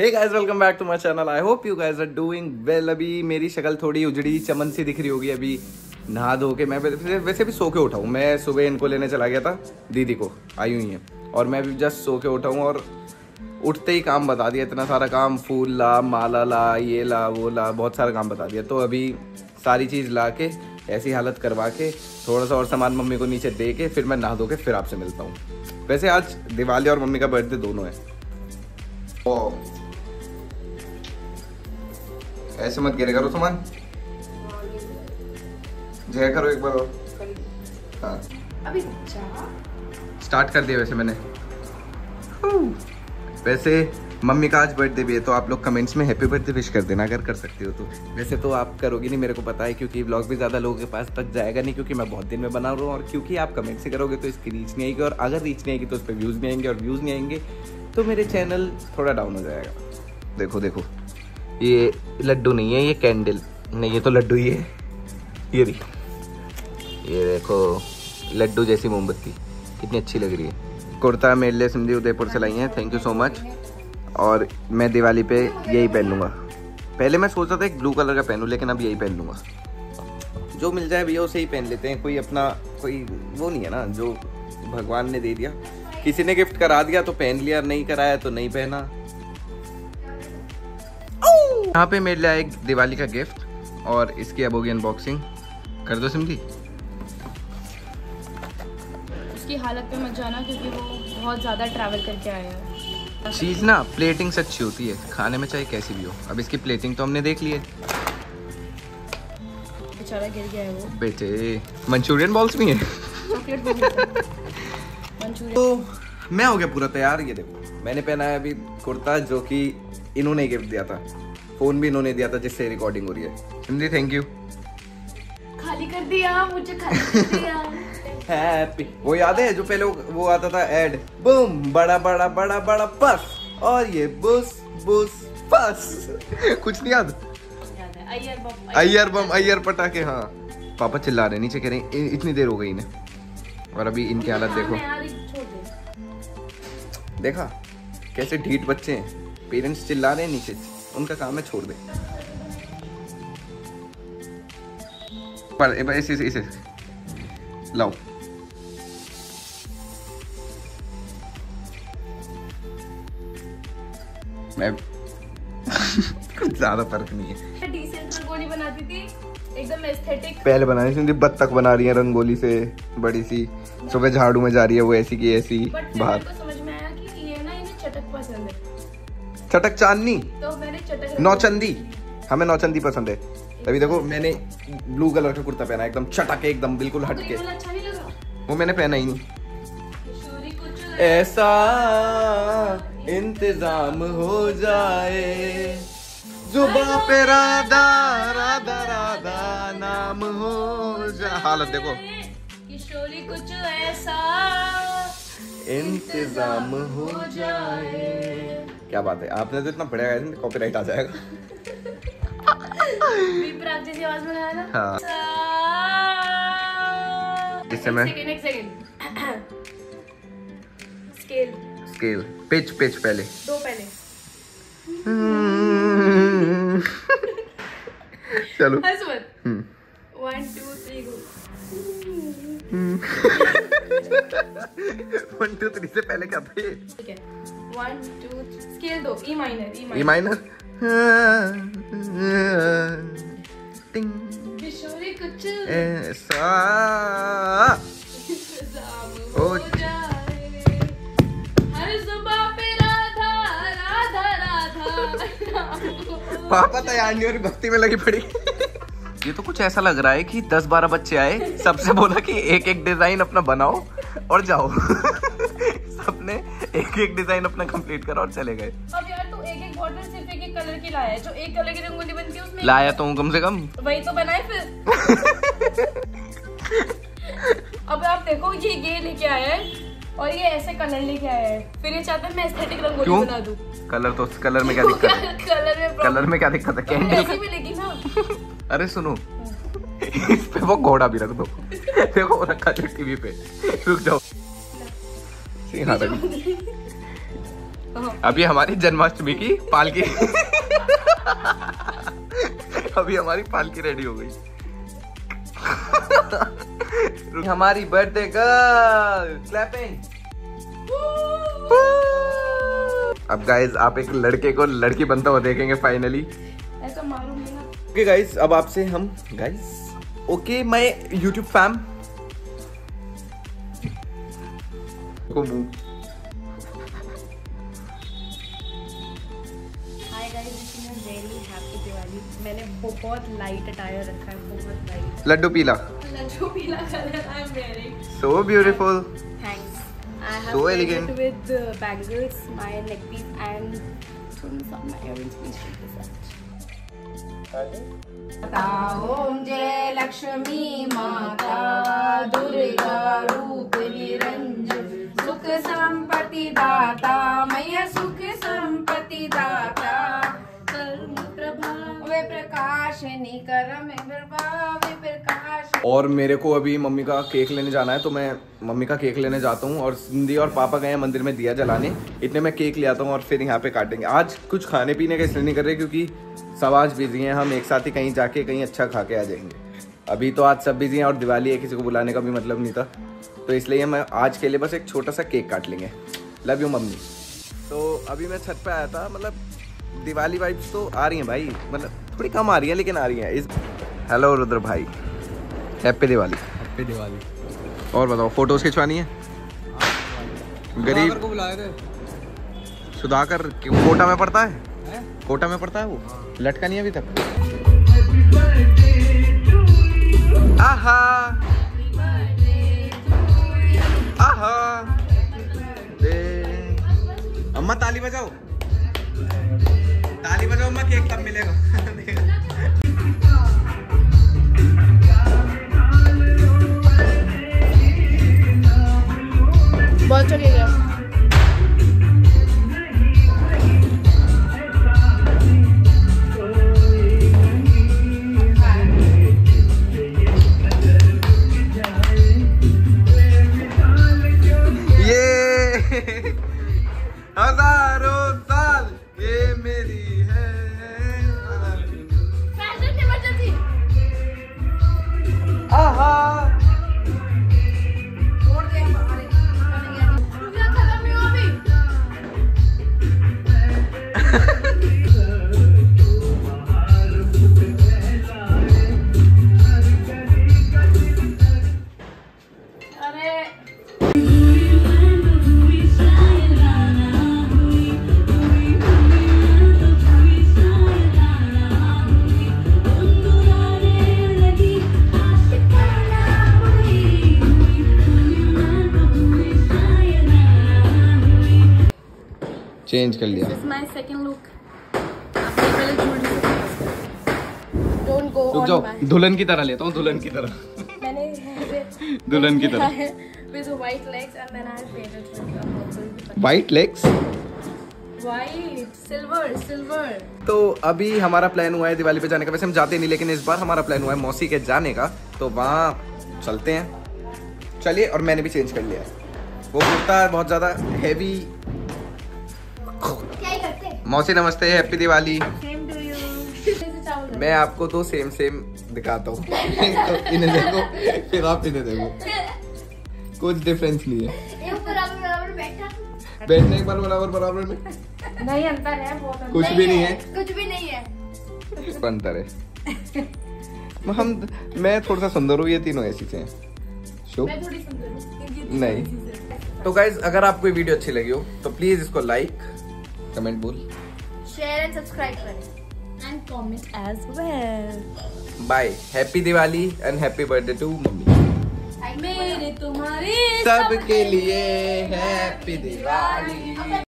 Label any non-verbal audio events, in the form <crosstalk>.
Hey guys welcome back to my channel I hope you guys are doing well अभी मेरी शक्ल थोड़ी उजड़ी चमन सी दिख रही होगी अभी। नहा धो के मैं वैसे भी सो के उठा हूँ। मैं सुबह इनको लेने चला गया था, दीदी को, आई हुई है। और मैं भी जस्ट सो के उठा हूँ और उठते ही काम बता दिया, इतना सारा काम, फूल ला, माला ला, ये ला, वो ला, बहुत सारा काम बता दिया। तो अभी सारी चीज़ ला के ऐसी हालत करवा के थोड़ा सा और सामान मम्मी को नीचे दे के फिर मैं नहा धो के फिर आपसे मिलता हूँ। वैसे आज दिवाली और मम्मी का बर्थडे दोनों है। ओ। ऐसे मत गिरे करो सामान। जय करो एक बार और। हाँ। अभी स्टार्ट कर दिया वैसे मैंने। वैसे मम्मी का आज बर्थडे भी है तो आप लोग कमेंट्स में हैप्पी बर्थडे विश कर देना अगर कर सकते हो तो। वैसे तो आप करोगे नहीं मेरे को पता है क्योंकि ब्लॉग भी ज़्यादा लोगों के पास तक जाएगा नहीं क्योंकि मैं बहुत दिन में बना रहा हूँ और क्योंकि आप कमेंट से करोगे तो इसकी रीच नहीं आएगी और अगर रीच नहीं आएगी तो उस पर व्यूज़ नहीं आएँगे और व्यूज़ नहीं आएँगे तो मेरे चैनल थोड़ा डाउन हो जाएगा। देखो देखो। ये लड्डू नहीं है, ये कैंडल नहीं, ये तो लड्डू ही है. ये भी. ये देखो, लड्डू जैसी मोमबत्ती. कितनी अच्छी लग रही है. कुर्ता मेरे लिए सिंधी उदयपुर से लाई है. थैंक यू सो मच और मैं दिवाली पे यही पहन लूँगा. पहले मैं सोचा था एक ब्लू कलर का पहनूँ, लेकिन अब यही पहन लूँगा. जो मिल जाए भैया, उसे ही पहन लेते हैं. कोई अपना, कोई वो नहीं है ना, जो भगवान ने दे दिया. किसी ने गिफ्ट करा दिया तो पहन लिया, नहीं कराया तो नहीं पहना. यहाँ पे मेरे लिए एक दिवाली का गिफ्ट और इसकी अब होगी अनबॉक्सिंग कर दो सिमधी उसकी हालत पे मत जाना क्योंकि वो बहुत ज़्यादा ट्रैवल करके आया है। चीज़ ना प्लेटिंग से अच्छी होती है। खाने में चाहे कैसी भी हो। अब इसकी प्लेटिंग तो हमने देख ली है। बेचारा गिर गया है वो। बेटे मंचूरियन बॉल्स भी हैं। Chocolate Manchurian. तो मैं हो गया पूरा तैयार ये देखो। मैंने पहना है अभी कुर्ता जो कि इन्होंने गिफ्ट दिया था। फ़ोन भी इन्होंने दिया था जिससे रिकॉर्डिंग हो रही है। सिंधी थैंक यू खाली कर दिया मुझे खाली कर दिया। हैप्पी वो याद है जो पहले वो, आता था एड बूम बड़ा बड़ा बड़ा बड़ा बस। और ये बुस बुस बस कुछ नहीं याद? अय्यर बम अय्यर पटाखे। हाँ। पापा चिल्ला रहे नीचे कह रहे इतनी देर हो गई इन्हें। और अभी इनकी हालत देखो। देखा? कैसे ढीठ बच्चे हैं। पेरेंट्स चिल्ला रहे हैं नीचे। उनका काम है छोड़ दे। पर इसे इसे इसे लाओ। मैं <laughs> कुछ ज़्यादा फ़र्क नहीं है। डिसेंट रंगोली बनाती थी एकदम एस्थेटिक पहले बनानी थी बत्तख बना रही है रंगोली से बड़ी सी। सुबह झाड़ू में जा रही है वो ऐसी की ऐसी बाहर। समझ में आया कि ये ना इन्हें चटक पसंद है। चटक चांदनी। तो मैंने नौचंदी। हमें नौचंदी पसंद है। तभी देखो मैंने ब्लू कलर का कुर्ता पहना एकदम चटक एकदम बिल्कुल तो के अच्छा वो मैंने पहना ही नहीं। ऐसा इंतज़ाम हो जाए। जुबा पे राधा राधा राधा नाम हो जाए हालत देखो। किशोरी कुछ ऐसा इंतज़ाम हो जाए। क्या बात है? आपने तो इतना बढ़िया गाया कॉपीराइट आ जाएगा। जैसी आवाज़ में गाया हाँ। इससे मैं? स्केल स्केल पिच पिच पहले। दो पहले। चलो। One two three go one two three से पहले क्या था? ये ठीक है। वन टू स्केल दो ई माइनर ई माइनर किशोरी कुछ ऐसा। हर सुबह पे राधा राधा राधा। पापा तैयार नहीं हो भक्ति में लगी पड़ी। ये तो कुछ ऐसा लग रहा है कि 10-12 बच्चे आए सबसे बोला कि एक एक डिज़ाइन अपना बनाओ और जाओ। एक एक डिज़ाइन अपना कंप्लीट करा और चले गए। अब यार तू एक एक बॉटल सिर्फ़ एक एक कलर की लाया है जो एक कलर की रंगोली बनती है उसमें लाया तो हूँ कम से कम। वही तो बनाए फिर। <laughs> अब आप देखो ये ये लेके आया है और ये ऐसे कलर लेके आया है। फिर ये चाहता है मैं एस्थेटिक रंगोली बना दूँ। कलर तो कलर <laughs> में क्या दिक्कत है? कलर में कलर में क्या दिक्कत है? तो कैंडल ऐसी मिलेगी ना। <laughs> अरे सुनो। इस पे वो घोड़ा भी रख दो। देखो रखा है टीवी पे। रुक जाओ। <laughs> अभी हमारी जन्माष्टमी की पालकी <laughs> अभी हमारी पालकी रेडी हो गई। <laughs> हमारी बर्थडे गर्ल क्लैपिंग अब गाइज़ आप एक लड़के को लड़की बनता हुआ देखेंगे फाइनली ऐसा मालूम ओके गाइज़ अब आपसे हम गाइज़ ओके मैं यूट्यूब फैम अ दिवाली मैंने बहुत लाइट अटायर रखा है बहुत लाइट लड्डू पीला लड्डू पीला colour I am wearing so beautiful Thanks. I have So paired elegant. it with uh, bangles, my neck piece, and things on my earrings. Please check this out. Om जय लक्ष्मी माता दुर्गा रूप निरंजन और मेरे को अभी मम्मी का केक लेने जाना है तो मैं मम्मी का केक लेने जाता हूँ और सिंधी और पापा गए हैं मंदिर में दिया जलाने। इतने मैं केक ले आता हूँ और फिर यहाँ पे काटेंगे। आज कुछ खाने पीने का इसलिए नहीं कर रहे क्योंकि सब आज बिज़ी हैं। हम एक साथ ही कहीं जाके कहीं अच्छा खा के आ जाएँगे। अभी तो आज सब बिज़ी हैं और दिवाली है, किसी को बुलाने का भी मतलब नहीं था। तो इसलिए मैं आज के लिए बस एक छोटा सा केक काट लेंगे। Love you mummy. तो अभी मैं छत पर आया था मतलब दिवाली वाइब्स तो आ रही हैं भाई। मतलब थोड़ी कम आ रही है, लेकिन आ रही हैं। इस हेलो रुद्र भाई। हैप्पी दिवाली। हैप्पी दिवाली। और बताओ फ़ोटोज़ खिंचवानी है? गरीब को बुलाए सुधाकर कोटा में पढ़ता है? हैं? कोटा में पढ़ता है वो? लटका नहीं अभी तक? आहा! आहा! अम्मा ताली बजाओ। ताली बजाओ अम्मा केक तब मिलेगा। <laughs> चेंज कर लिया। Go रुक जाओ दुल्हन की तरह लेता हूँ दुल्हन की तरह। मैंने <laughs> दुल्हन की तरह। with white legs and then I legs White, silver, silver. तो अभी हमारा प्लान हुआ है दिवाली पे जाने का। वैसे हम जाते नहीं लेकिन इस बार हमारा प्लान हुआ है मौसी के जाने का। तो वहाँ चलते हैं। चलिए और मैंने भी चेंज कर लिया वो कुर्ता बहुत ज़्यादा हैवी? मौसी नमस्ते हैप्पी दिवाली। मैं आपको दो सेम सेम दिखाता हूँ। तो इन्हें देखो फिर आप इन्हें देखो। कुछ डिफरेंस नहीं है। ये बराबर बराबर बैठा। बैठने एक बार बराबर बराबर में। नहीं अंतर है बहुत अंतर कुछ भी नहीं है। कुछ भी नहीं है। अंतर है। हम मैं थोड़ा सा सुंदर हूँ ये तीनों ऐसी से शो मैं थोड़ी सुंदर क्योंकि नहीं। तो गाइज़ अगर आपको ये वीडियो अच्छी लगी हो तो प्लीज़ इसको लाइक कमेंट बोल। शेयर एंड सब्सक्राइब करें। And comment as well bye happy Diwali and happy birthday to mummy मेरे तुम्हारे सबके लिए हैप्पी दिवाली